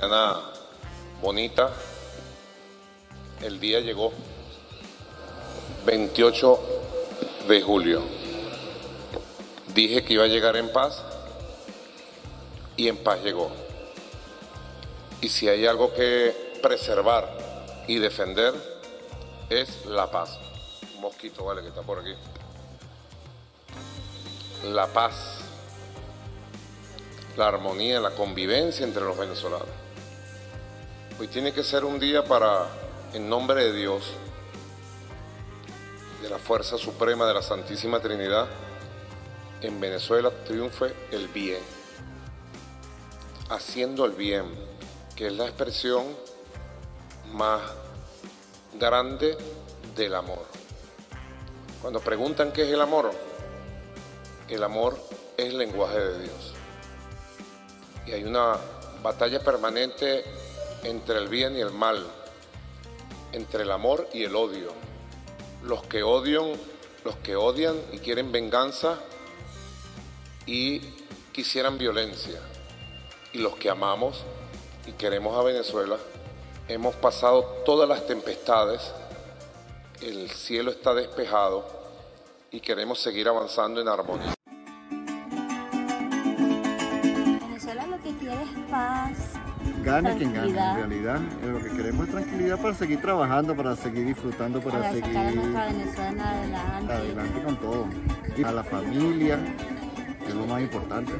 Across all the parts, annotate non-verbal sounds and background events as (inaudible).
mañana bonita. El día llegó 28 de julio. Dije que iba a llegar en paz y en paz llegó. Y si hay algo que preservar y defender es la paz. Un mosquito, vale, que está por aquí. La paz, la armonía, la convivencia entre los venezolanos. Hoy tiene que ser un día para, en nombre de Dios, de la fuerza suprema de la Santísima Trinidad, en Venezuela triunfe el bien, haciendo el bien, que es la expresión más grande del amor. Cuando preguntan qué es el amor, el amor es el lenguaje de Dios. Y hay una batalla permanente entre el bien y el mal, entre el amor y el odio. Los que odian, los que odian y quieren venganza y quisieran violencia. Y los que amamos y queremos a Venezuela, hemos pasado todas las tempestades, el cielo está despejado y queremos seguir avanzando en armonía. Gane quien gane, en realidad. eh, Lo que queremos es tranquilidad para seguir trabajando, para seguir disfrutando, para, Para seguir sacar a nuestra Venezuela adelante. adelante con todo. Y a la familia, que es lo más importante.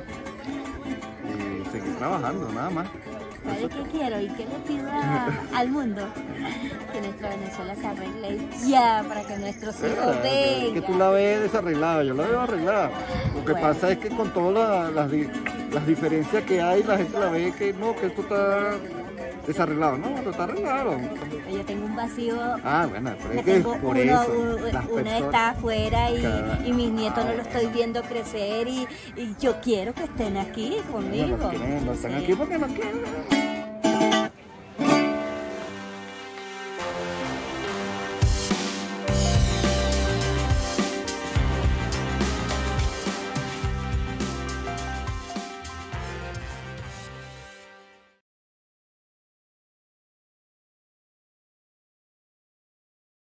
Y seguir trabajando, nada más. ¿Sabes qué quiero y qué le pido (laughs) al mundo? Que nuestra Venezuela se arregle ya para que nuestros hijos Verdad, que- que tú vengan. la ves desarreglada, yo la veo arreglada. Lo que Bueno. pasa es que con todas la- las, las diferencias que hay, la gente la ve que no, que esto está desarreglado. No, esto está arreglado. Yo tengo un vacío. Ah, bueno, pero es que tengo por uno, eso. uno personas- está afuera y, Cada- y mis nietos no lo estoy viendo crecer y, y yo quiero que estén aquí No, conmigo. no quieren, no están Sí. aquí porque no quieren.